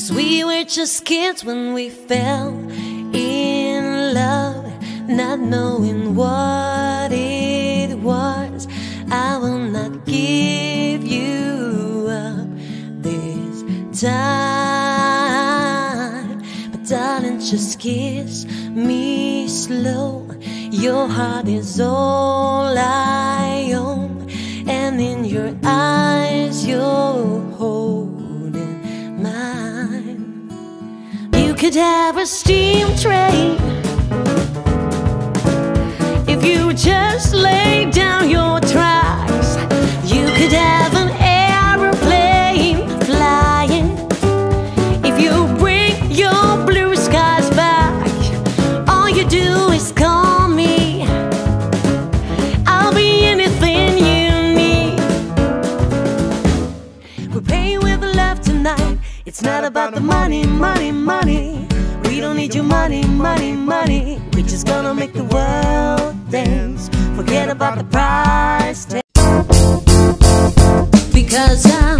Cause we were just kids when we fell in love, not knowing what it was. I will not give you up this time. But darling, just kiss me slow. Your heart is all I own, could have a steam train It's not about the money, money, money. We don't need your money, money, money. We're just gonna make the world dance. Forget about the price tag. Because I'm